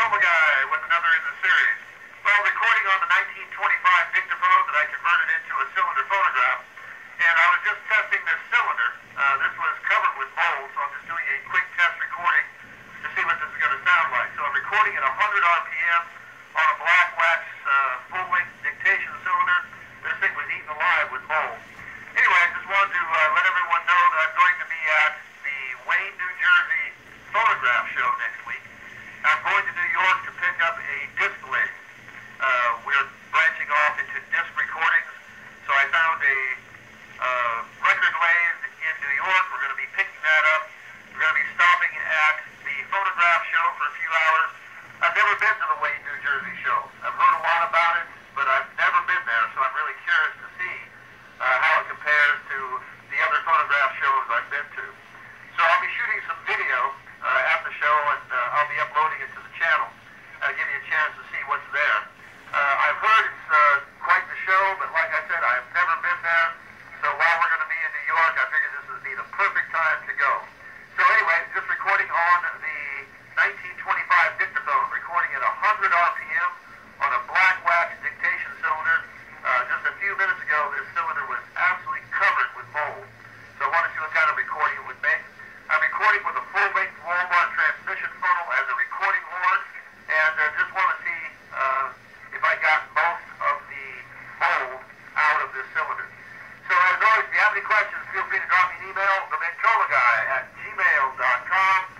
Victrola guy with another in the series. Well, recording on the 1925 dictaphone that I converted into a cylinder phonograph, and I was just testing this cylinder. Uh, this was covered with mold, so I'm just doing a quick test recording to see what this is going to sound like. So I'm recording at 100 RPM on a black wax uh, full-length dictation cylinder. This thing was eaten alive with mold. Anyway, I just wanted to uh, let everyone know that I'm going to be at the Wayne, New Jersey Phonograph Show next week a discipline. Uh, we're branching off into disc recordings, so I found a uh, record lathe in New York. We're going to be picking that up. We're going to be stopping at the phonograph show for a few hours. I've never been to the Wayne, New Jersey show. I've heard a lot about it, but I've this cylinder. So as always, if you have any questions, feel free to drop me an email, the guy at gmail.com.